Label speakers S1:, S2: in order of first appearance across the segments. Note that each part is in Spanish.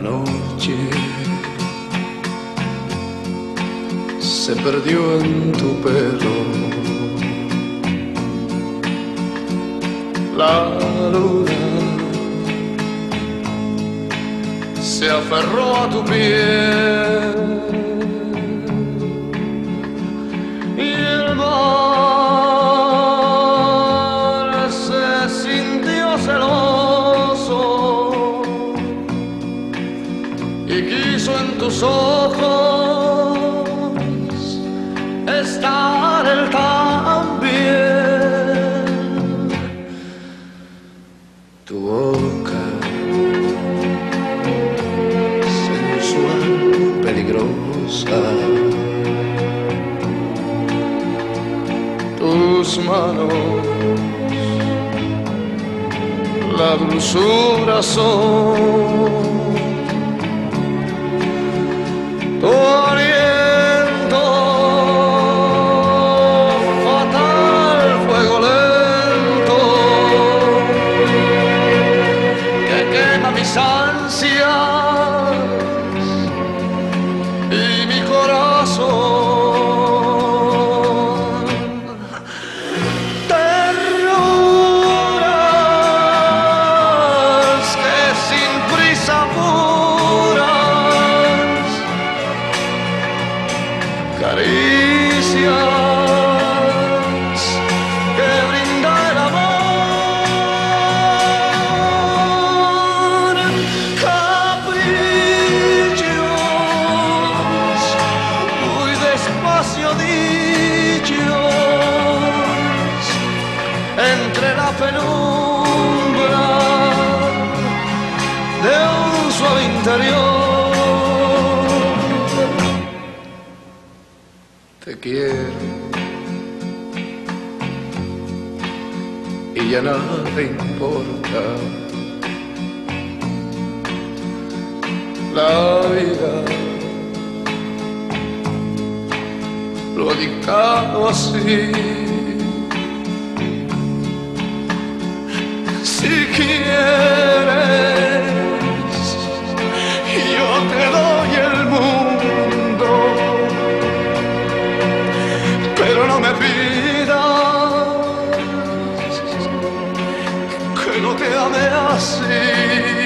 S1: La noche se perdió en tu pelo. La luna se aferró a tu piel. Tus ojos estar el también. Tu boca sensual, peligrosa. Tus manos, la dulzura son despacio dichos entre la penumbra de un suave interior. te quiero y ya nada importa. La vida dictado así. Si quieres, yo te doy el mundo pero no me pidas que no te ame así.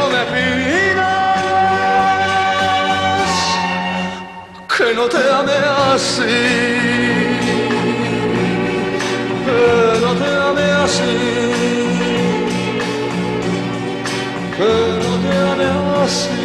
S1: Pero no me pidas que no te ame así que no te ame así, que no te ame así.